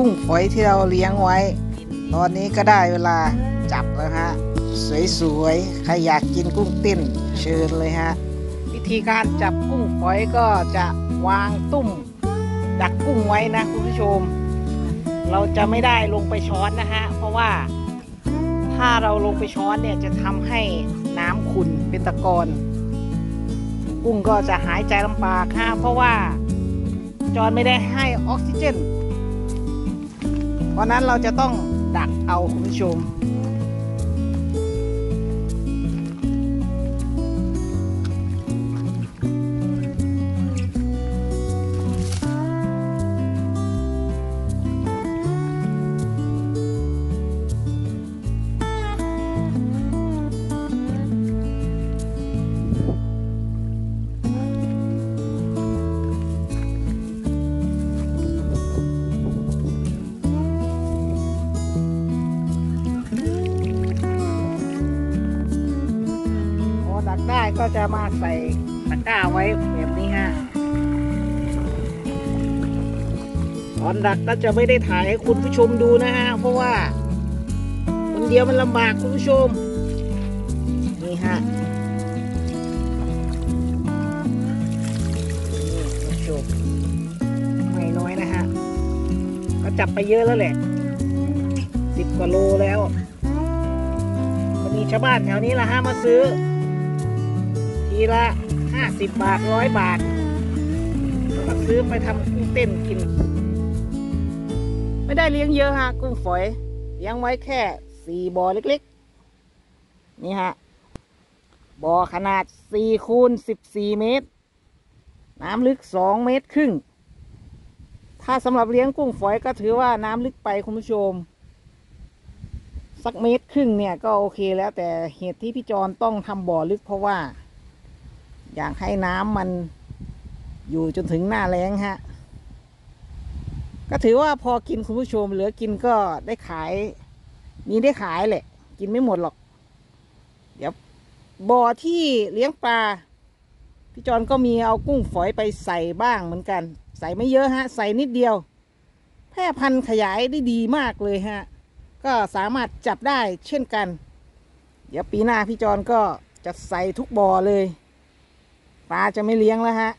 ุ้งฝอยที่เราเลี้ยงไว้ ตอนนี้ก็ได้เวลาจับแล้วฮะ สวยๆ ใครอยากกินกุ้งติ้นเชิญเลยฮะ วิธีการจับกุ้งฝอยก็จะวางตุ้มดักกุ้งไว้นะคุณผู้ชม เราจะไม่ได้ลงไปช้อนนะฮะ เพราะว่าถ้าเราลงไปช้อนเนี่ยจะทำให้น้ำขุ่นเป็นตะกอนกุ้งก็จะหายใจลำบากฮะเพราะว่าจอนไม่ได้ให้ออกซิเจน ราะนั้นเราจะต้องดักเอาคุณผู้ชม ดักได้ก็จะมาใส่ตะกร้าไว้แบบนี้ฮะตอนดักก็จะไม่ได้ถ่ายให้คุณผู้ชมดูนะฮะ เพราะว่าคนเดียวมันลำบากคุณผู้ชม นี่ฮะนี่ไม่น้อยนะฮะ ก็จับไปเยอะแล้วแหละสิบกว่าโลแล้วก็มีชาวบ้านแถวนี้ละฮะมาซื้อ ทีละห้าสิบบาทร้อยบาทก็ซื้อไปทำกุ้งเต้นกิน ไม่ได้เลี้ยงเยอะฮะ กุ้งฝอยเลี้ยงไว้แค่สี่บ่อเล็กๆ นี่ฮะบ่อขนาดสี่คูณสิบสี่เมตร น้ำลึกสองเมตรครึ่ง ถ้าสำหรับเลี้ยงกุ้งฝอยก็ถือว่าน้ำลึกไปคุณผู้ชมสักเมตรครึ่งเนี่ยก็โอเคแล้วแต่เหตุที่พี่จอนต้องทำบ่อลึกเพราะว่า อยากให้น้ำมันอยู่จนถึงหน้าแล้งฮะ ก็ถือว่าพอกินคุณผู้ชม เหลือกินก็ได้ขาย มีได้ขายแหละ กินไม่หมดหรอก เดี๋ยวบ่อที่เลี้ยงปลาพี่จอนก็มีเอากุ้งฝอยไปใส่บ้างเหมือนกัน ใส่ไม่เยอะฮะ ใส่นิดเดียว แพร่พันธุ์ขยายได้ดีมากเลยฮะ ก็สามารถจับได้เช่นกัน เดี๋ยวปีหน้าพี่จอนก็จะใส่ทุกบ่อเลย ปลาจะไม่เลี้ยงแล้วฮะ